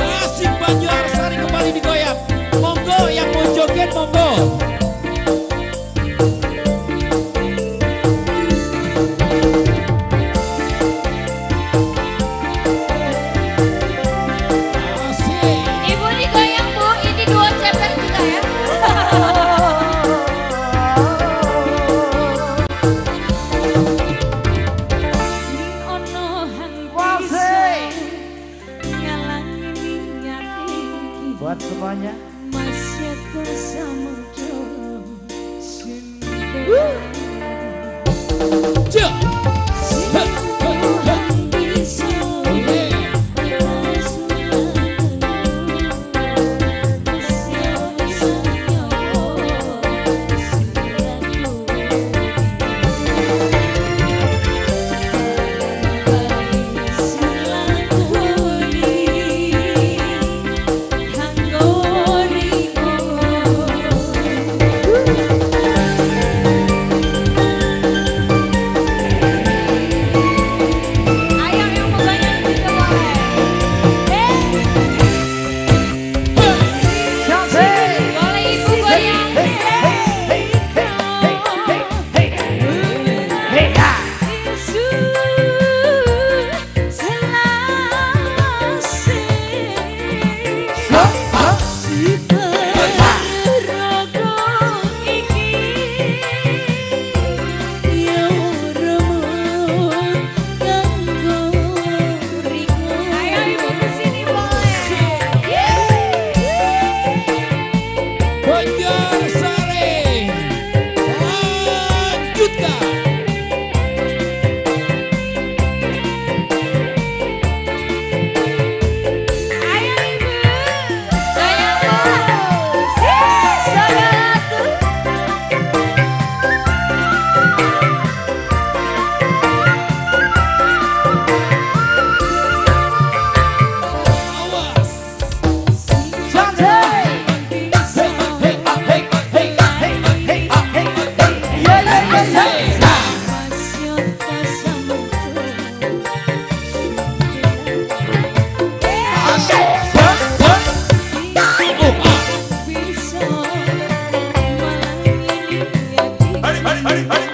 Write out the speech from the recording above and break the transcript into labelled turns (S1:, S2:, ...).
S1: Asik Banjar Sari kembali digoyang. Monggo yang mau joget monggo.
S2: buat semuanya. Masih bersama kau, Woo! 아니 아니